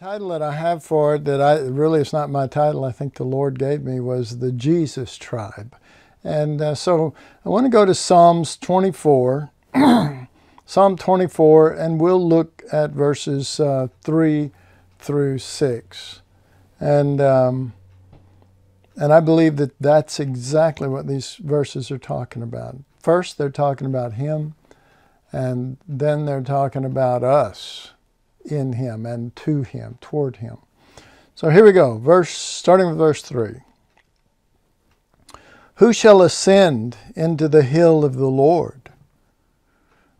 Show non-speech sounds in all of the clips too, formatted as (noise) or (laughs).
Title that I have for it, that I really it's not my title, I think the Lord gave me, was the Jesus Tribe. And uh, so I want to go to Psalms 24, (clears throat) Psalm 24, and we'll look at verses uh, 3 through 6. And, um, and I believe that that's exactly what these verses are talking about. First, they're talking about Him, and then they're talking about us in him and to him, toward him. So here we go, verse starting with verse 3. Who shall ascend into the hill of the Lord?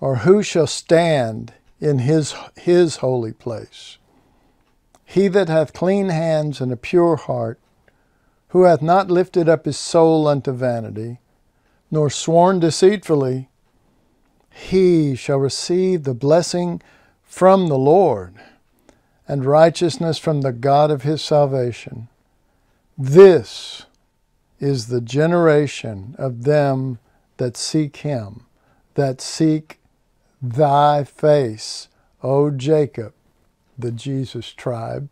Or who shall stand in his, his holy place? He that hath clean hands and a pure heart, who hath not lifted up his soul unto vanity, nor sworn deceitfully, he shall receive the blessing from the Lord, and righteousness from the God of his salvation. This is the generation of them that seek him, that seek thy face, O Jacob, the Jesus tribe.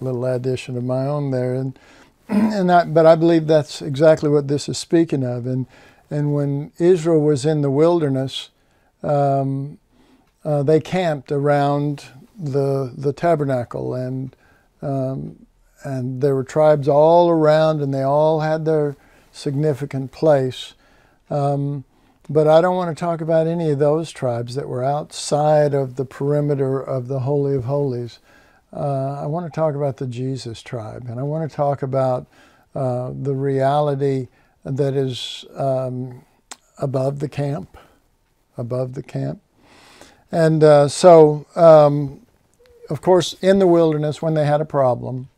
Little addition of my own there, and (clears throat) and I, but I believe that's exactly what this is speaking of. And and when Israel was in the wilderness, um, uh, they camped around the the tabernacle, and um, and there were tribes all around, and they all had their significant place. Um, but I don't want to talk about any of those tribes that were outside of the perimeter of the Holy of Holies. Uh, I want to talk about the Jesus tribe, and I want to talk about uh, the reality that is um, above the camp, above the camp. And uh, so, um, of course, in the wilderness, when they had a problem,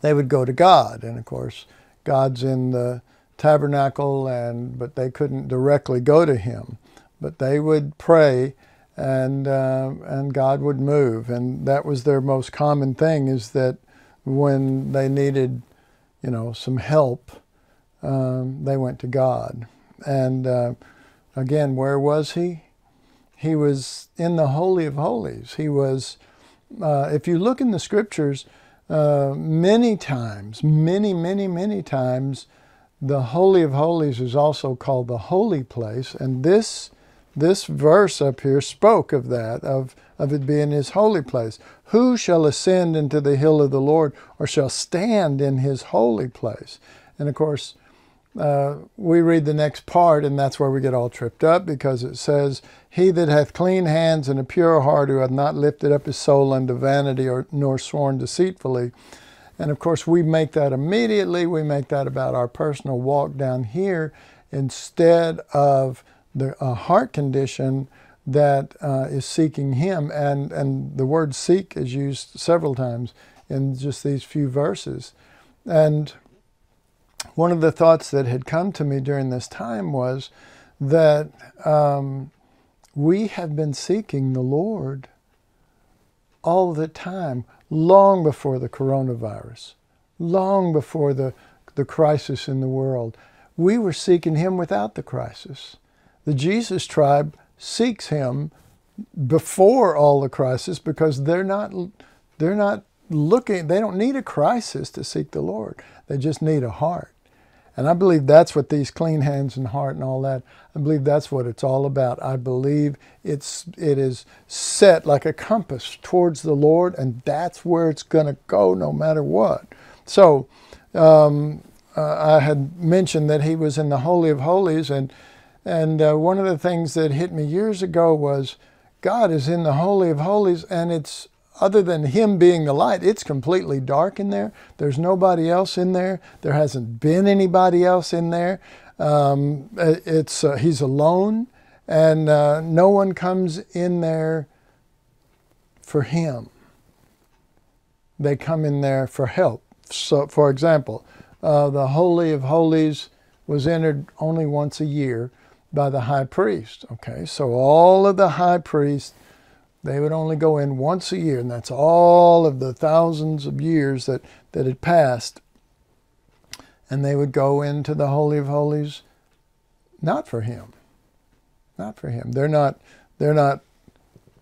they would go to God. And of course, God's in the tabernacle, and but they couldn't directly go to Him. But they would pray, and uh, and God would move. And that was their most common thing is that when they needed, you know, some help, um, they went to God. And uh, again, where was He? He was in the Holy of Holies. He was, uh, if you look in the scriptures, uh, many times, many, many, many times, the Holy of Holies is also called the holy place. And this, this verse up here spoke of that, of, of it being his holy place. Who shall ascend into the hill of the Lord or shall stand in his holy place? And of course, uh, we read the next part, and that's where we get all tripped up because it says, He that hath clean hands and a pure heart, who hath not lifted up his soul unto vanity or nor sworn deceitfully. And of course, we make that immediately. We make that about our personal walk down here instead of the uh, heart condition that uh, is seeking Him. And, and the word seek is used several times in just these few verses. And one of the thoughts that had come to me during this time was that um, we have been seeking the Lord all the time, long before the coronavirus, long before the, the crisis in the world. We were seeking Him without the crisis. The Jesus tribe seeks Him before all the crisis because they're not, they're not looking, they don't need a crisis to seek the Lord. They just need a heart. And I believe that's what these clean hands and heart and all that, I believe that's what it's all about. I believe it's, it is set like a compass towards the Lord, and that's where it's going to go no matter what. So, um, uh, I had mentioned that he was in the Holy of Holies, and, and uh, one of the things that hit me years ago was God is in the Holy of Holies, and it's other than him being the light, it's completely dark in there. There's nobody else in there. There hasn't been anybody else in there. Um, it's uh, he's alone, and uh, no one comes in there for him. They come in there for help. So, for example, uh, the Holy of Holies was entered only once a year by the high priest. Okay, so all of the high priests they would only go in once a year, and that's all of the thousands of years that, that had passed. And they would go into the Holy of Holies – not for him. Not for him. They're not, they're not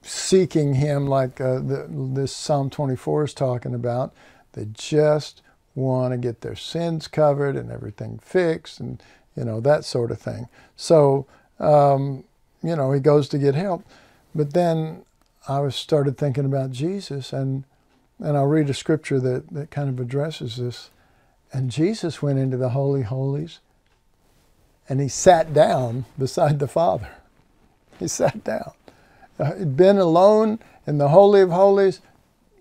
seeking Him like uh, the, this Psalm 24 is talking about. They just want to get their sins covered and everything fixed and, you know, that sort of thing. So, um, you know, he goes to get help. But then I was started thinking about Jesus, and, and I'll read a scripture that, that kind of addresses this. And Jesus went into the Holy Holies and he sat down beside the Father. He sat down. Uh, he'd been alone in the Holy of Holies,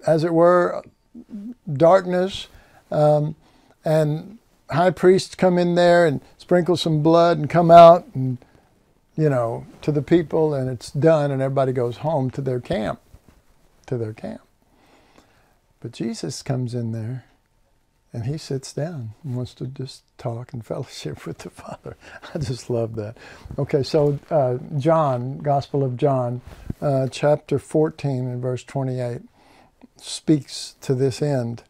as it were, darkness, um, and high priests come in there and sprinkle some blood and come out and, you know, to the people, and it's done, and everybody goes home to their camp, to their camp. But Jesus comes in there and he sits down and wants to just talk and (laughs) fellowship with the Father. I just love that. Okay, so uh, John, Gospel of John, uh, chapter 14 and verse 28 speaks to this end.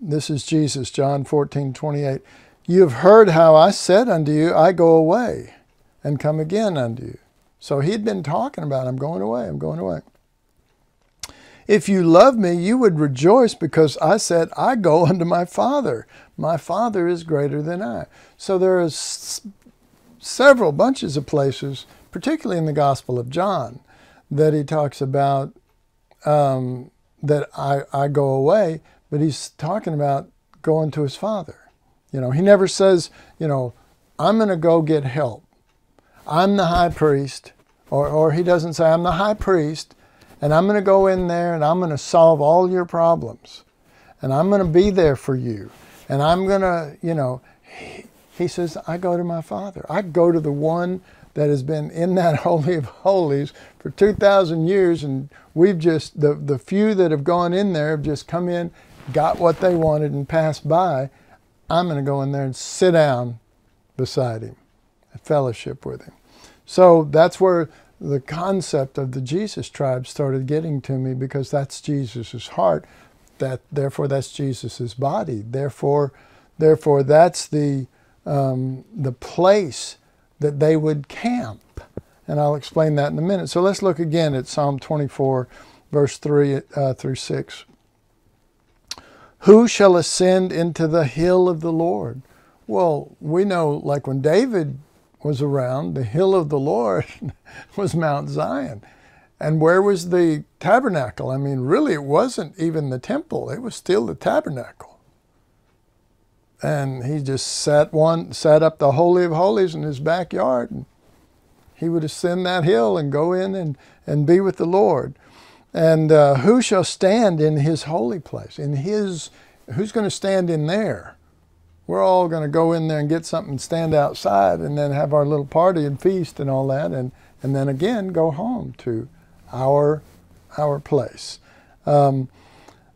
This is Jesus, John 14, 28. You have heard how I said unto you, I go away and come again unto you. So he'd been talking about, I'm going away, I'm going away. If you love me, you would rejoice because I said, I go (laughs) unto my Father. My Father is greater than I. So there are several bunches of places, particularly in the Gospel of John, that he talks about um, that I, I go away, but he's talking about going to his Father. You know, he never says, you know, I'm going to go get help. I'm the high priest, or, or he doesn't say, I'm the high priest, and I'm going to go in there and I'm going to solve all your problems. And I'm going to be there for you. And I'm going to, you know, he, he says, I go to my Father. I go to the one that has been in that (laughs) Holy of Holies for 2,000 years. And we've just, the, the few that have gone in there have just come in, got what they wanted, and passed by. I'm going to go in there and sit down beside him and fellowship with him. So that's where the concept of the Jesus tribe started getting to me because that's Jesus's heart. That therefore that's Jesus's body. Therefore, therefore that's the um, the place that they would camp. And I'll explain that in a minute. So let's look again at Psalm 24, verse 3 uh, through 6. Who shall ascend into the hill of the Lord? Well, we know, like when David was around, the hill of the Lord (laughs) was Mount Zion. And where was the tabernacle? I mean, really, it wasn't even the temple, it was still the tabernacle. And he just set one, set up the Holy of Holies in his backyard. And he would ascend that hill and go in and, and be with the Lord. And uh, who shall stand in his holy place? In his, who's going to stand in there? We're all going to go in there and get something, stand outside, and then have our little party and feast and all that, and, and then again go home to our, our place. Um,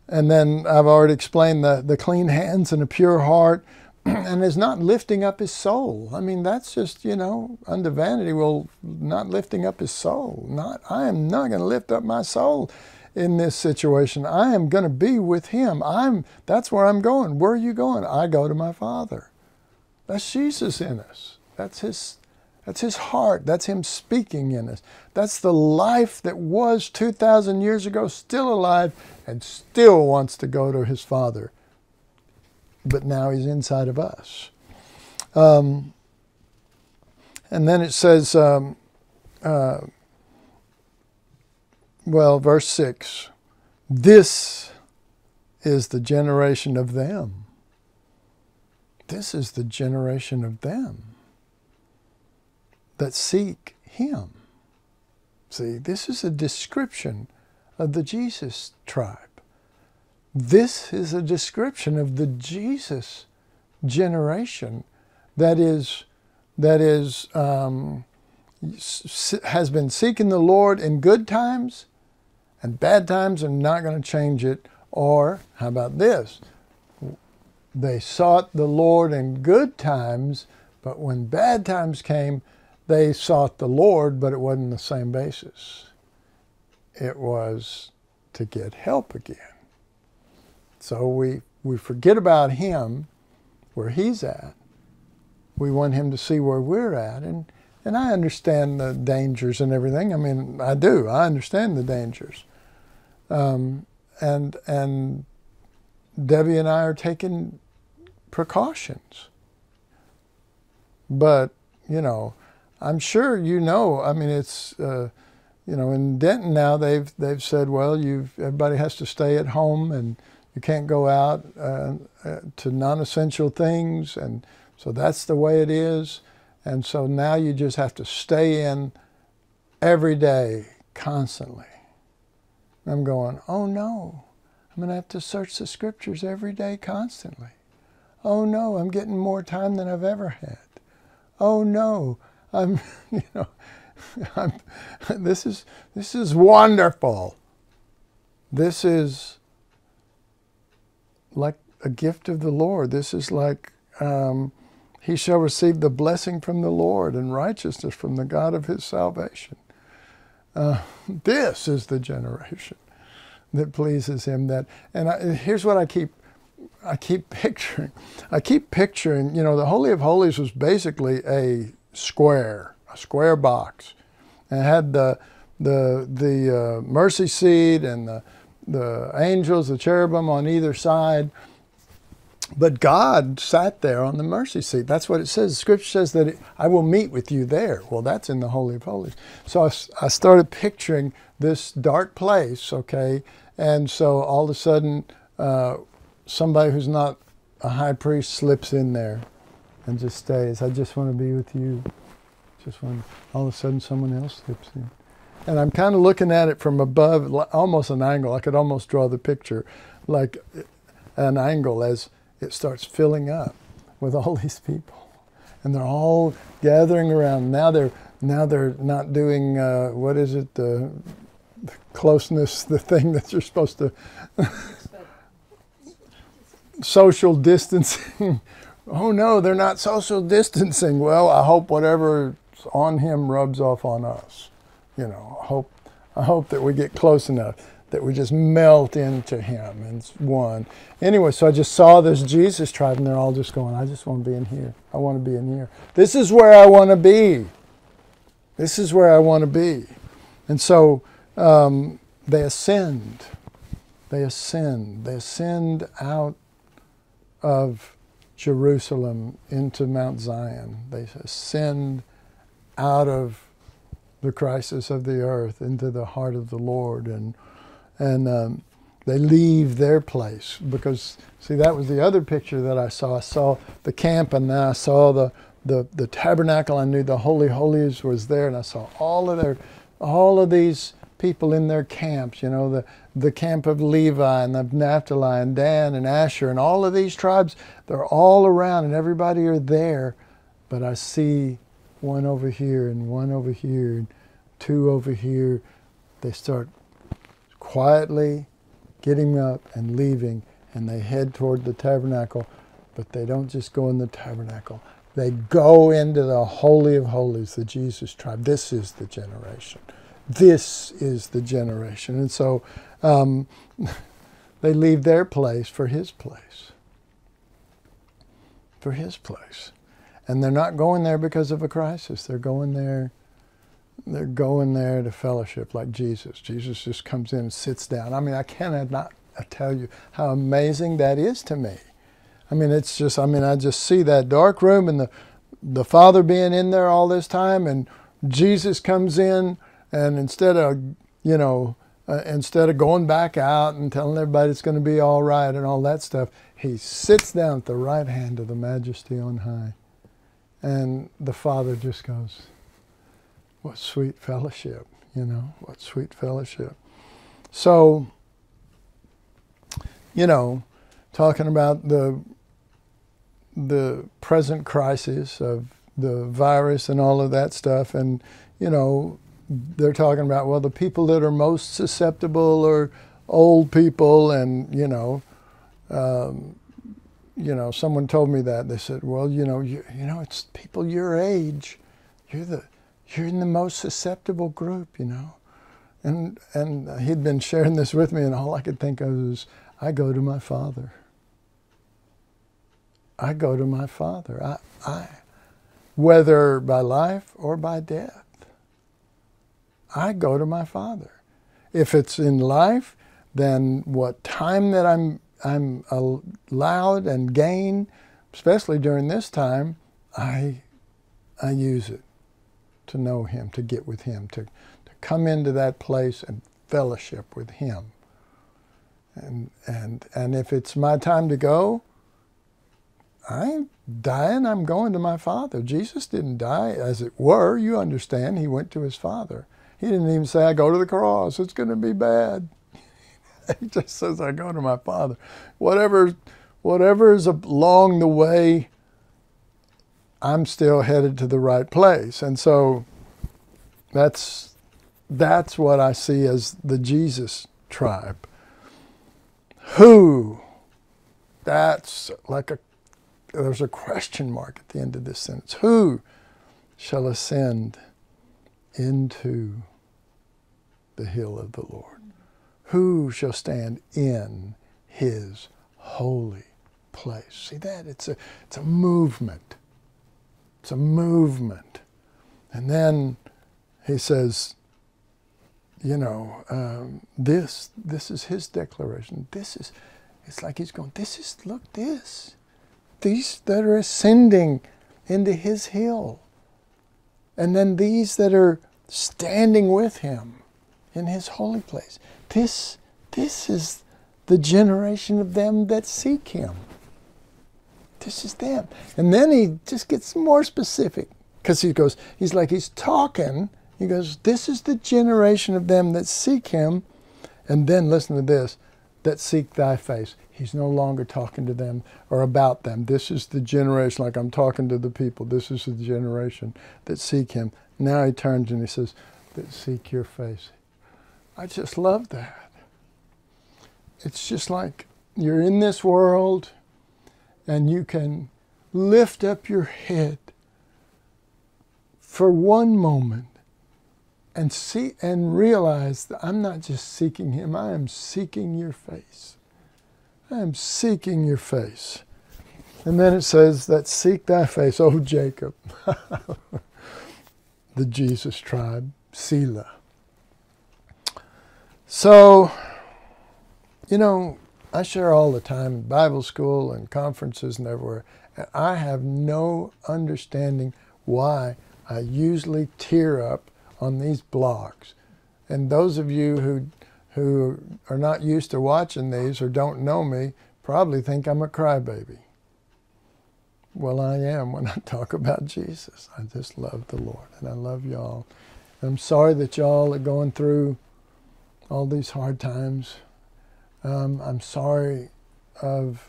and then I've already explained the, the clean hands and a pure heart, (clears throat) and is not lifting up his soul. I mean, that's just, you know, under vanity, well, not lifting up his soul. Not, I am not going to lift up my soul in this situation. I am going to be with him. I'm that's where I'm going. Where are you going? I go to my Father. That's Jesus in us. That's his that's his heart. That's him speaking in us. That's the life that was 2000 years ago still alive and still wants to go to his Father. But now he's inside of us. Um, and then it says um, uh, well, verse 6 this is the generation of them. This is the generation of them that seek Him. See, this is a description of the Jesus tribe. This is a description of the Jesus generation that is that is um, has been seeking the Lord in good times and bad times are not going to change it. Or, how about this? They sought the Lord in good times, but when bad times came, they sought the Lord, but it wasn't the same basis. It was to get help again. So we, we forget about Him, where He's at. We want Him to see where we're at, and, and I understand the dangers and everything. I mean, I do. I understand the dangers. Um, and and Debbie and I are taking precautions. But you know, I'm sure you know. I mean, it's uh, you know in Denton now they've they've said, well, you everybody has to stay at home and you can't go out uh, uh, to non-essential things, and so that's the way it is. And so now you just have to stay in every day, constantly. I'm going, oh no, I'm going to have to search the scriptures every day, constantly. Oh no, I'm getting more time than I've ever had. Oh no, I'm, (laughs) you know, (laughs) I'm, (laughs) this is this is wonderful. This is like a gift of the Lord. This is like um, he shall receive the blessing from the Lord and righteousness from the God of his salvation. Uh, this is the generation that pleases him. That and I, here's what I keep I keep (laughs) picturing. I keep picturing. You know, the Holy of Holies was basically a square, a square box, and had the the the uh, mercy seat and the the angels, the cherubim on either side but God sat there on the mercy seat. That's what it says. Scripture says that it, I will meet with you there. Well, that's in the Holy of Holies. So I, I started picturing this dark place, okay? And so all of a sudden, uh, somebody who's not a high priest slips in there and just stays. I just want to be with you. Just want, all of a sudden, someone else slips in. And I'm kind of looking at it from above, almost an angle. I could almost draw the picture like an angle as it starts filling up with all (laughs) these people, and they're all gathering around. Now they're now they're not doing uh, what is it the, the closeness, the thing that you're supposed to (laughs) social distancing. (laughs) oh no, they're not social distancing. Well, I hope whatever's on him rubs off on us. You know, I hope I hope that we get close enough that would just melt into him and one. Anyway, so I just saw this Jesus tribe and they're all just going, I just want to be in here. I want to be in here. This is where I want to be. This is where I want to be. And so um, they ascend. They ascend. They ascend out of Jerusalem into Mount Zion. They ascend out of the crisis of the earth into the heart of the Lord and and um, they leave their place because see that was the other picture that I saw. I saw the camp and then I saw the the, the tabernacle. I knew the holy holies was there, and I saw all of their all of these people in their camps. You know the the camp of Levi and of Naphtali and Dan and Asher and all of these tribes. They're all around and everybody are there, but I see one over here and one over here and two over here. They start quietly getting up and leaving, and they head toward the tabernacle. But they don't just go in the tabernacle, they go into the Holy of Holies, the Jesus tribe. This is the generation. This is the generation. And so um, (laughs) they leave their place for his place. For his place. And they're not going there because of a crisis. They're going there they're going there to fellowship like Jesus. Jesus just comes in and sits down. I mean, I cannot not tell you how amazing that is to me. I mean, it's just, I mean, I just see that dark room and the, the Father being in there all this time, and Jesus comes in, and instead of, you know, uh, instead of going back out and telling everybody it's going to be all right and all that stuff, he sits down at the right hand of the Majesty on high. And the Father just goes, what sweet fellowship, you know, what sweet fellowship. So, you know, talking about the the present crisis of the virus and all of that stuff, and you know, they're talking about well, the people that are most susceptible are old people, and you know, um, you know, someone told me that they said, well, you know, you, you know, it's people your age, you're the you're in the most susceptible group, you know. And, and he'd been sharing this with me, and all I could think of was, I go to my father. I go to my father. I, I, whether by life or by death. I go to my Father. If it's in life, then what time that I'm I'm allowed and gain, especially during this time, I I use it to know Him, to get with Him, to, to come into that place and fellowship with Him. And and and if it's my time to go, I'm dying, I'm going to my Father. Jesus didn't die, as it were. You understand, He went to His Father. He didn't even say, I go to the cross, it's going to be bad. (laughs) he just says, I go to my Father. Whatever, whatever is along the way, I'm still headed to the right place. And so that's, that's what I see as the Jesus tribe. Who? That's like a there's a question mark at the end of this sentence. Who shall ascend into the hill of the Lord? Who shall stand in his holy place? See that? It's a, it's a movement. It's a movement. And then he says, you know, um, this, this is his declaration. This is, it's like he's going, this is, look, this these that are ascending into his hill, and then these that are standing with him in his holy place. This, this is the generation of them that seek him. This is them. And then he just gets more specific because he goes, he's like, he's talking. He goes, This is the generation of them that seek him. And then listen to this that seek thy face. He's no longer talking to them or about them. This is the generation, like I'm talking to the people. This is the generation that seek him. Now he turns and he says, that seek your face. I just love that. It's just like you're in this world and you can lift up your head for one moment and see and realize that I'm not just seeking him, I am seeking your face. I am seeking your face. And then it says that seek thy face, O Jacob, (laughs) the Jesus tribe, Selah. So, you know, I share all the time in Bible school and conferences and everywhere, and I have no understanding why I usually tear up on these blogs. And those of you who who are not used to watching these or don't know me probably think I'm a crybaby. Well, I am when I (laughs) talk about Jesus. I just love the Lord and I love y'all. I'm sorry that y'all are going through all these hard times. Um, I'm sorry of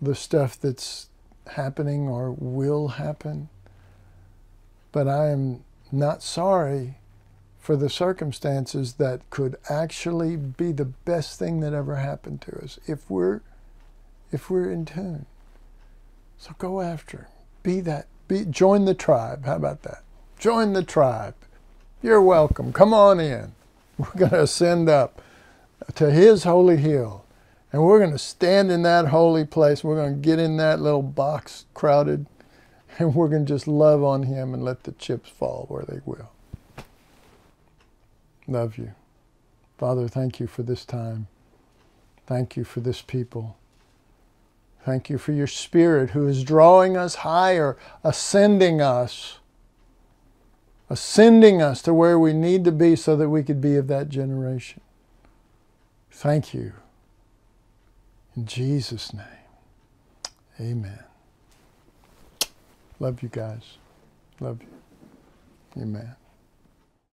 the stuff that's happening or will happen. But I am not sorry for the circumstances that could actually be the best thing that ever happened to us if we're if we're in tune. So go after. Be that. Be join the tribe. How about that? Join the tribe. You're welcome. Come on in. We're going to ascend up to his holy hill. And we're going to stand in that holy place. We're going to get in that little box crowded. (laughs) And we're going to just love on him and let the chips fall where they will. Love you. Father, thank you for this time. Thank you for this people. Thank you for your Spirit who is drawing us higher, ascending us, ascending us to where we need to be so that we could be of that generation. Thank you. In Jesus' name, amen. Love you guys. Love you. Amen.